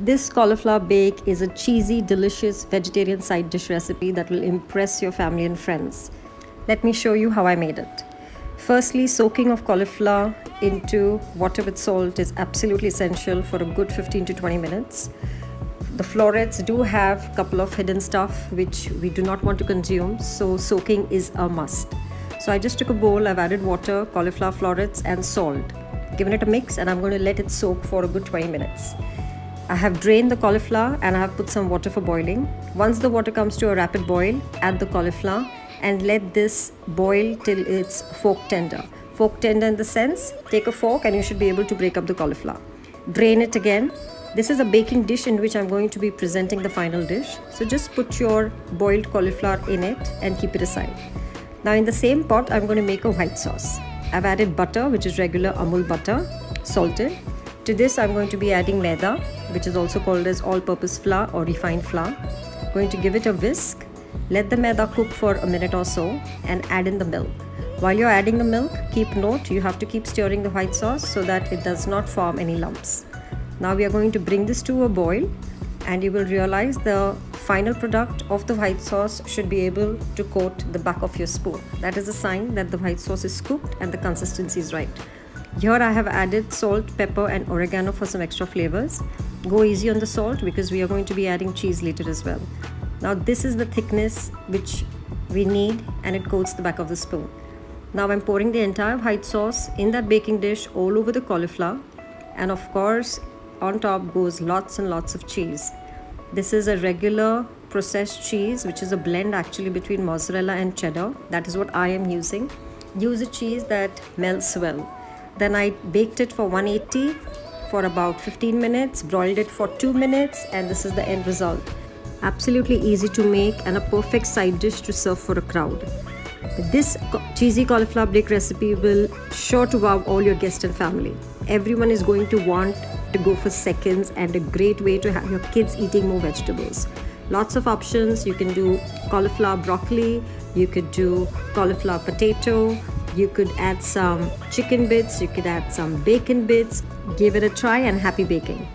This cauliflower bake is a cheesy, delicious vegetarian side dish recipe that will impress your family and friends. Let me show you how I made it. Firstly, soaking of cauliflower into water with salt is absolutely essential for a good 15 to 20 minutes. The florets do have a couple of hidden stuff which we do not want to consume, so soaking is a must. So I just took a bowl, I've added water, cauliflower florets and salt. Given it a mix and I'm going to let it soak for a good 20 minutes. I have drained the cauliflower and I have put some water for boiling. Once the water comes to a rapid boil, add the cauliflower and let this boil till it's fork tender. Fork tender in the sense, take a fork and you should be able to break up the cauliflower. Drain it again. This is a baking dish in which I'm going to be presenting the final dish. So just put your boiled cauliflower in it and keep it aside. Now in the same pot, I'm going to make a white sauce. I've added butter, which is regular Amul butter, salted. To this, I'm going to be adding maida, which is also called as all-purpose flour or refined flour. Going to give it a whisk. Let the maida cook for a minute or so and add in the milk. While you're adding the milk, keep note you have to keep stirring the white sauce so that it does not form any lumps. Now we are going to bring this to a boil and you will realize the final product of the white sauce should be able to coat the back of your spoon. That is a sign that the white sauce is cooked and the consistency is right. Here I have added salt, pepper and oregano for some extra flavors. Go easy on the salt because we are going to be adding cheese later as well. Now this is the thickness which we need and it coats the back of the spoon. Now I'm pouring the entire white sauce in that baking dish all over the cauliflower and of course on top goes lots and lots of cheese. This is a regular processed cheese which is a blend actually between mozzarella and cheddar. That is what I am using. Use a cheese that melts well. Then I baked it for 180 for about 15 minutes, broiled it for 2 minutes and this is the end result. Absolutely easy to make and a perfect side dish to serve for a crowd. This cheesy cauliflower bake recipe will sure to wow all your guests and family. Everyone is going to want to go for seconds and a great way to have your kids eating more vegetables. Lots of options. You can do cauliflower broccoli, you could do cauliflower potato, you could add some chicken bits, you could add some bacon bits. Give it a try and happy baking.